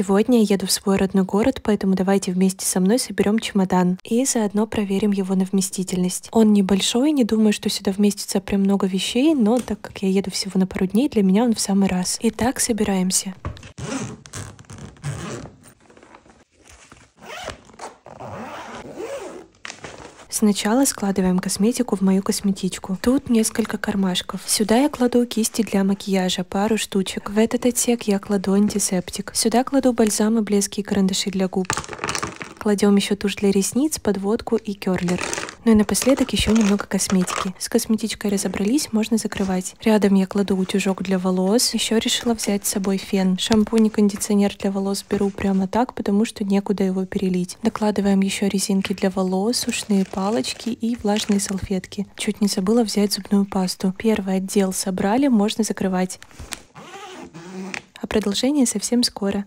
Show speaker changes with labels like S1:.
S1: Сегодня я еду в свой родной город, поэтому давайте вместе со мной соберем чемодан и заодно проверим его на вместительность. Он небольшой, не думаю, что сюда вместится прям много вещей, но так как я еду всего на пару дней, для меня он в самый раз. Итак, собираемся. Сначала складываем косметику в мою косметичку. Тут несколько кармашков. Сюда я кладу кисти для макияжа, пару штучек. В этот отсек я кладу антисептик. Сюда кладу бальзамы, блески и карандаши для губ. Кладем еще тушь для ресниц, подводку и керлер. Ну и напоследок еще немного косметики. С косметичкой разобрались, можно закрывать. Рядом я кладу утюжок для волос. Еще решила взять с собой фен. Шампунь и кондиционер для волос беру прямо так, потому что некуда его перелить. Докладываем еще резинки для волос, ушные палочки и влажные салфетки. Чуть не забыла взять зубную пасту. Первый отдел собрали, можно закрывать. А продолжение совсем скоро.